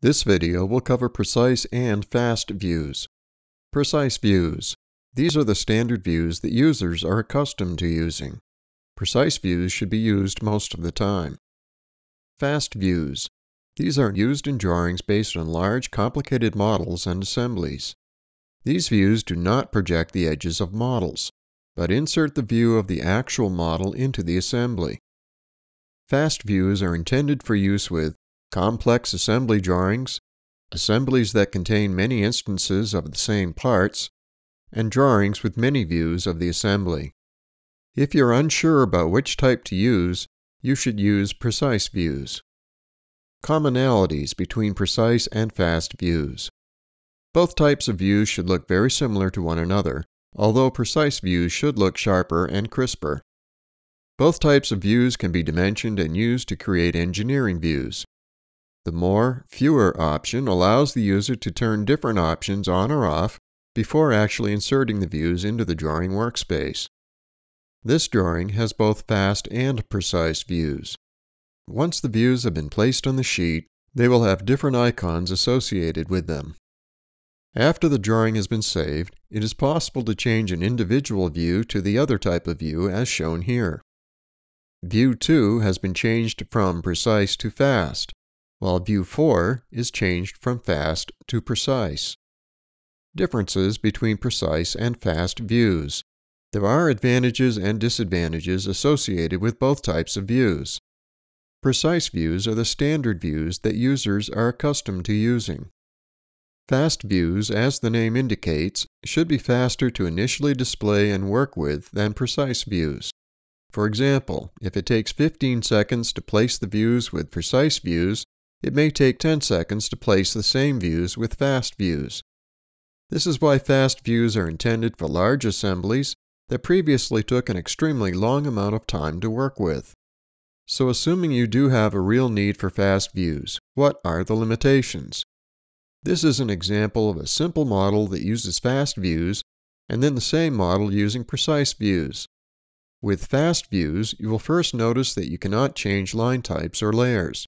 This video will cover precise and fast views. Precise views. These are the standard views that users are accustomed to using. Precise views should be used most of the time. Fast views. These are used in drawings based on large, complicated models and assemblies. These views do not project the edges of models, but insert the view of the actual model into the assembly. Fast views are intended for use with complex assembly drawings, assemblies that contain many instances of the same parts, and drawings with many views of the assembly. If you're unsure about which type to use, you should use precise views. Commonalities between precise and fast views. Both types of views should look very similar to one another, although precise views should look sharper and crisper. Both types of views can be dimensioned and used to create engineering views. The more, fewer option allows the user to turn different options on or off before actually inserting the views into the drawing workspace. This drawing has both fast and precise views. Once the views have been placed on the sheet, they will have different icons associated with them. After the drawing has been saved, it is possible to change an individual view to the other type of view as shown here. View 2 has been changed from precise to fast while view 4 is changed from fast to precise. Differences between precise and fast views. There are advantages and disadvantages associated with both types of views. Precise views are the standard views that users are accustomed to using. Fast views, as the name indicates, should be faster to initially display and work with than precise views. For example, if it takes 15 seconds to place the views with precise views, it may take 10 seconds to place the same views with fast views. This is why fast views are intended for large assemblies that previously took an extremely long amount of time to work with. So assuming you do have a real need for fast views, what are the limitations? This is an example of a simple model that uses fast views and then the same model using precise views. With fast views, you will first notice that you cannot change line types or layers.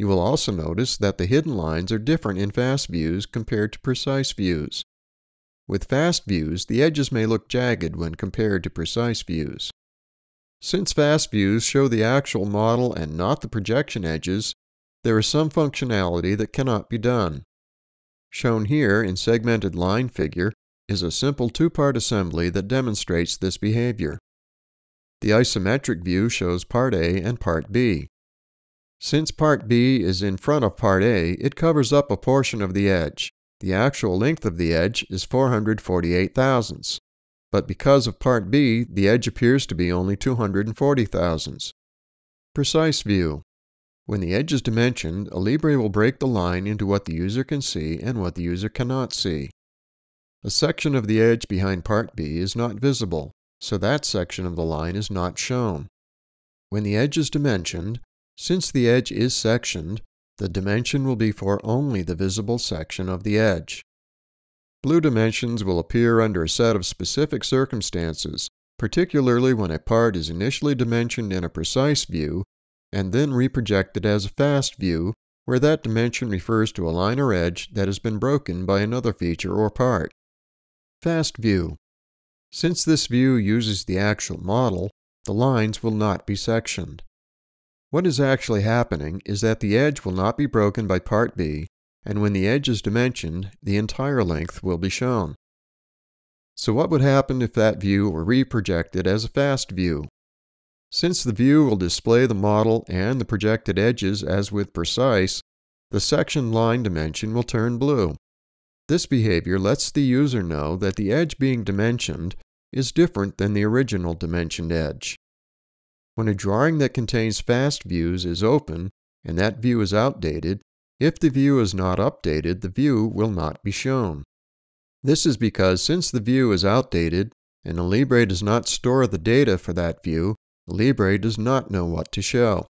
You will also notice that the hidden lines are different in fast views compared to precise views. With fast views, the edges may look jagged when compared to precise views. Since fast views show the actual model and not the projection edges, there is some functionality that cannot be done. Shown here in segmented line figure is a simple two-part assembly that demonstrates this behavior. The isometric view shows part A and part B. Since part B is in front of part A, it covers up a portion of the edge. The actual length of the edge is 448 thousandths. But because of part B, the edge appears to be only 240 thousandths. Precise view. When the edge is dimensioned, Alibre will break the line into what the user can see and what the user cannot see. A section of the edge behind part B is not visible, so that section of the line is not shown. When the edge is dimensioned, since the edge is sectioned, the dimension will be for only the visible section of the edge. Blue dimensions will appear under a set of specific circumstances, particularly when a part is initially dimensioned in a precise view and then reprojected as a fast view, where that dimension refers to a line or edge that has been broken by another feature or part. Fast view. Since this view uses the actual model, the lines will not be sectioned. What is actually happening is that the edge will not be broken by part B, and when the edge is dimensioned, the entire length will be shown. So what would happen if that view were reprojected as a fast view? Since the view will display the model and the projected edges as with precise, the section line dimension will turn blue. This behavior lets the user know that the edge being dimensioned is different than the original dimensioned edge. When a drawing that contains fast views is open and that view is outdated, if the view is not updated, the view will not be shown. This is because since the view is outdated and the Alibre does not store the data for that view, the Alibre does not know what to show.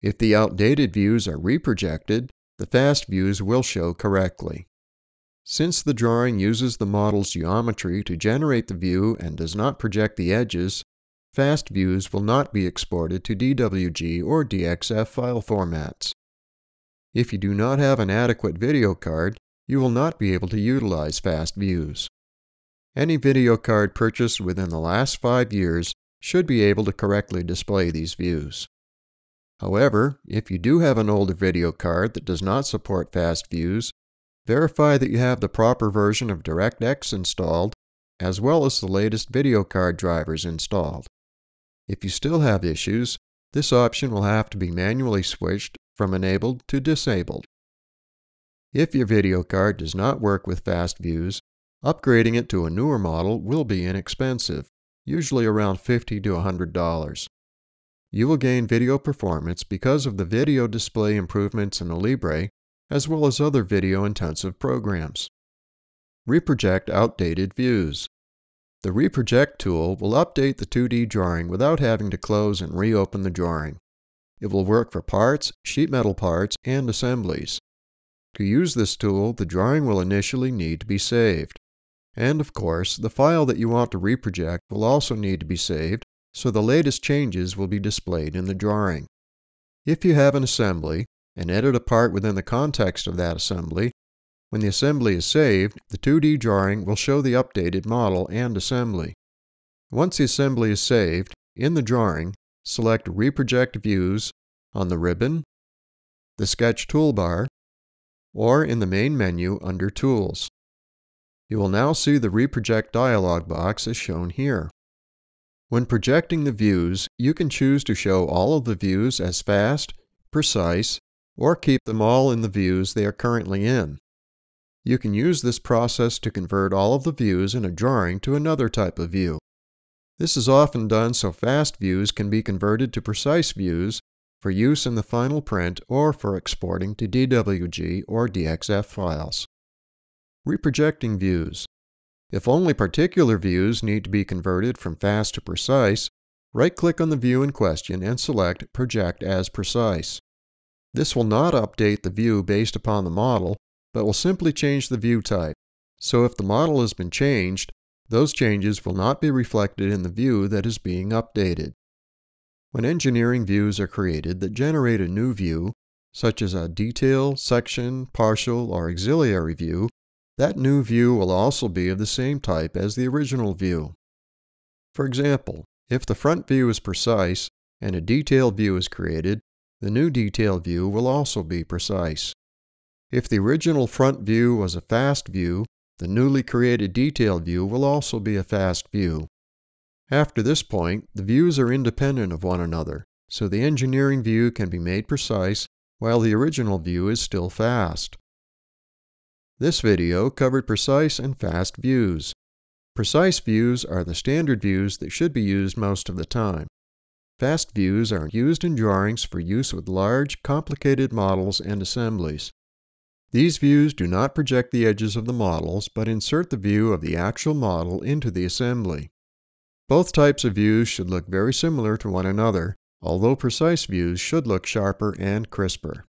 If the outdated views are reprojected, the fast views will show correctly. Since the drawing uses the model's geometry to generate the view and does not project the edges, Fast views will not be exported to DWG or DXF file formats. If you do not have an adequate video card, you will not be able to utilize fast views. Any video card purchased within the last five years should be able to correctly display these views. However, if you do have an older video card that does not support fast views, verify that you have the proper version of DirectX installed, as well as the latest video card drivers installed. If you still have issues, this option will have to be manually switched from enabled to disabled. If your video card does not work with fast views, upgrading it to a newer model will be inexpensive, usually around 50 to $100. You will gain video performance because of the video display improvements in Alibre, as well as other video-intensive programs. Reproject outdated views. The Reproject tool will update the 2D drawing without having to close and reopen the drawing. It will work for parts, sheet metal parts, and assemblies. To use this tool, the drawing will initially need to be saved. And of course, the file that you want to reproject will also need to be saved, so the latest changes will be displayed in the drawing. If you have an assembly, and edit a part within the context of that assembly, when the assembly is saved, the 2D drawing will show the updated model and assembly. Once the assembly is saved, in the drawing, select Reproject Views on the ribbon, the Sketch toolbar, or in the main menu under Tools. You will now see the Reproject dialog box as shown here. When projecting the views, you can choose to show all of the views as fast, precise, or keep them all in the views they are currently in. You can use this process to convert all of the views in a drawing to another type of view. This is often done so fast views can be converted to precise views for use in the final print or for exporting to DWG or DXF files. Reprojecting views. If only particular views need to be converted from fast to precise, right-click on the view in question and select Project as Precise. This will not update the view based upon the model, but will simply change the view type. So if the model has been changed, those changes will not be reflected in the view that is being updated. When engineering views are created that generate a new view, such as a detail, section, partial, or auxiliary view, that new view will also be of the same type as the original view. For example, if the front view is precise and a detail view is created, the new detail view will also be precise. If the original front view was a fast view, the newly created detail view will also be a fast view. After this point, the views are independent of one another, so the engineering view can be made precise while the original view is still fast. This video covered precise and fast views. Precise views are the standard views that should be used most of the time. Fast views are used in drawings for use with large, complicated models and assemblies. These views do not project the edges of the models, but insert the view of the actual model into the assembly. Both types of views should look very similar to one another, although precise views should look sharper and crisper.